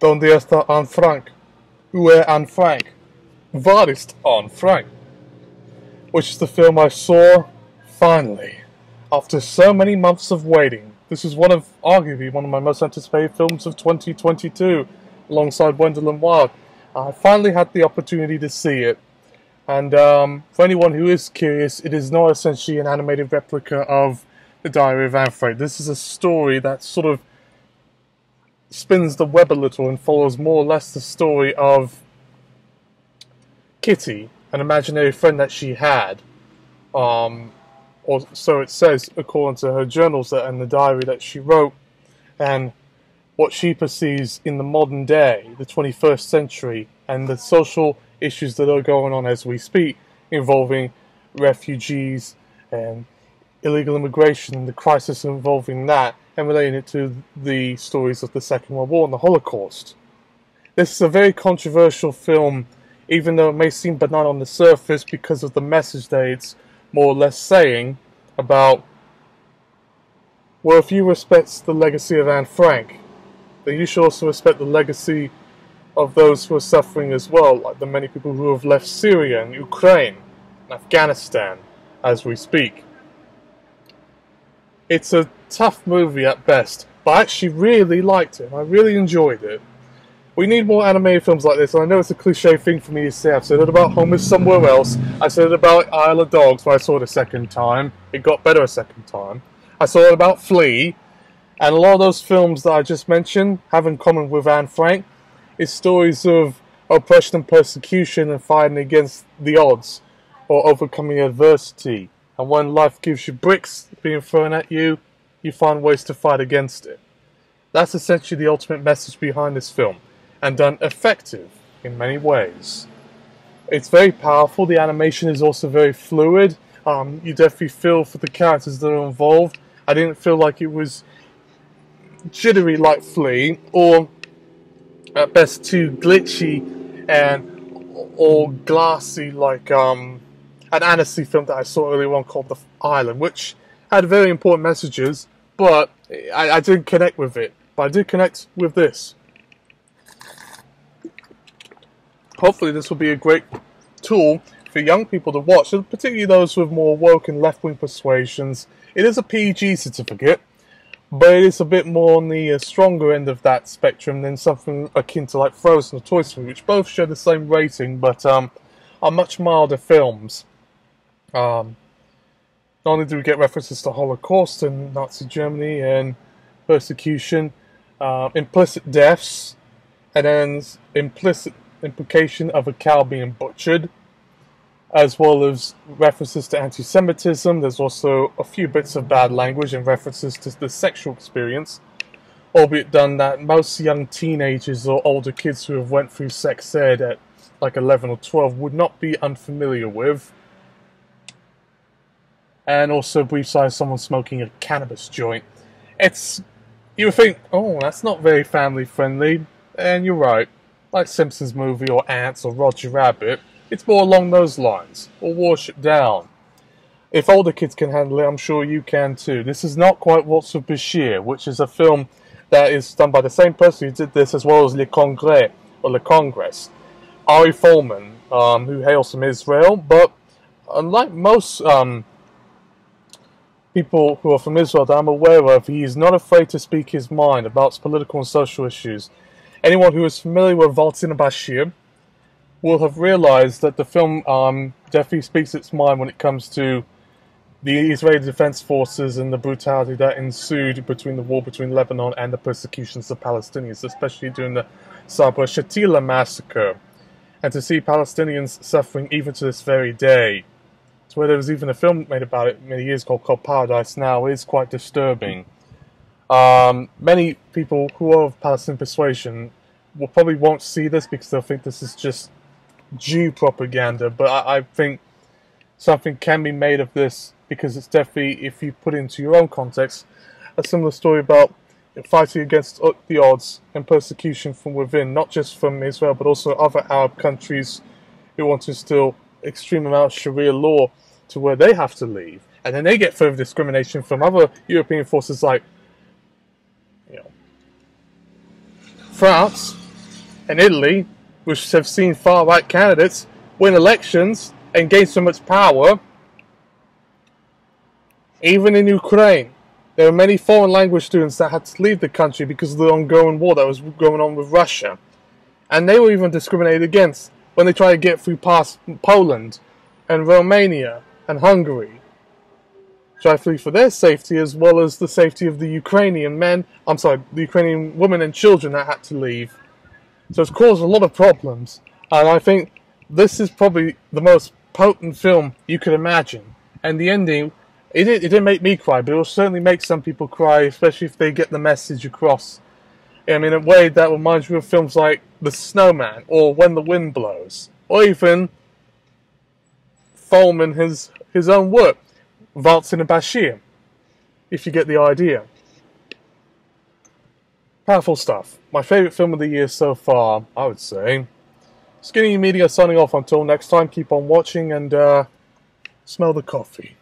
Donde está Anne Frank? Où est Anne Frank? Waar is Anne Frank? Which is the film I saw finally after so many months of waiting. This is one of arguably one of my most anticipated films of 2022 alongside Wendell Wild. I finally had the opportunity to see it. And um, for anyone who is curious, it is not essentially an animated replica of The Diary of Anne Frank. This is a story that sort of spins the web a little and follows more or less the story of Kitty, an imaginary friend that she had. Um, or so it says, according to her journals and the diary that she wrote. And what she perceives in the modern day, the 21st century, and the social issues that are going on as we speak, involving refugees and illegal immigration, the crisis involving that, and relating it to the stories of the Second World War and the Holocaust. This is a very controversial film, even though it may seem benign on the surface because of the message that it's more or less saying about, well, if you respect the legacy of Anne Frank, then you should also respect the legacy of those who are suffering as well, like the many people who have left Syria and Ukraine and Afghanistan as we speak. It's a tough movie at best, but I actually really liked it. I really enjoyed it. We need more animated films like this, and I know it's a cliche thing for me to say. I've said it about Home is Somewhere Else. I said it about Isle of Dogs when I saw it a second time. It got better a second time. I saw it about Flee, and a lot of those films that I just mentioned have in common with Anne Frank is stories of oppression and persecution and fighting against the odds or overcoming adversity. And when life gives you bricks being thrown at you, you find ways to fight against it. That's essentially the ultimate message behind this film, and done effective in many ways. It's very powerful, the animation is also very fluid. Um, you definitely feel for the characters that are involved. I didn't feel like it was jittery like Flee, or at best too glitchy and or glassy like um, an Annecy film that I saw earlier on called The Island, which had very important messages, but I, I didn't connect with it. But I did connect with this. Hopefully, this will be a great tool for young people to watch, and particularly those with more woke and left wing persuasions. It is a PG certificate, but it is a bit more on the uh, stronger end of that spectrum than something akin to like Frozen or Toy Story, which both share the same rating but um, are much milder films. Um, not only do we get references to Holocaust and Nazi Germany and persecution, uh, implicit deaths, and then implicit implication of a cow being butchered, as well as references to anti Semitism. There's also a few bits of bad language and references to the sexual experience, albeit done that most young teenagers or older kids who have went through sex ed at like 11 or 12 would not be unfamiliar with. And also brief size someone smoking a cannabis joint. It's you would think, oh, that's not very family friendly, and you're right. Like Simpsons movie or Antz or Roger Rabbit, it's more along those lines, or Watership Down. If older kids can handle it, I'm sure you can too. This is not quite Waltz with Bashir, which is a film that is done by the same person who did this as well as Le Congrès, or Le Congress. Ari Folman, um, who hails from Israel, but unlike most um, people who are from Israel that I'm aware of, he is not afraid to speak his mind about political and social issues. Anyone who is familiar with Waltz with Bashir will have realized that the film um, definitely speaks its mind when it comes to the Israeli Defense Forces and the brutality that ensued between the war between Lebanon and the persecutions of Palestinians, especially during the Sabra Shatila massacre. And to see Palestinians suffering even to this very day, where there was even a film made about it many years ago called Paradise Now, is quite disturbing. Um, many people who are of Palestinian persuasion will probably won't see this because they'll think this is just Jew propaganda, but I, I think something can be made of this because it's definitely, if you put it into your own context, a similar story about fighting against the odds and persecution from within, not just from Israel, but also other Arab countries who want to instill extreme amount of Sharia law to where they have to leave. And then they get further discrimination from other European forces like you know, France, and Italy, which have seen far right candidates win elections and gain so much power. Even in Ukraine, there were many foreign language students that had to leave the country because of the ongoing war that was going on with Russia. And they were even discriminated against when they try to get through past Poland and Romania and Hungary. Try to flee for their safety as well as the safety of the Ukrainian men, I'm sorry, the Ukrainian women and children that had to leave. So it's caused a lot of problems. And I think this is probably the most potent film you could imagine. And the ending it, it didn't make me cry, but it will certainly make some people cry, especially if they get the message across. I mean, in a way that reminds me of films like The Snowman or When the Wind Blows, or even Folman his his own work, Waltz in a Bashir, if you get the idea. Powerful stuff. My favourite film of the year so far, I would say. Skinny Media signing off until next time. Keep on watching and uh, smell the coffee.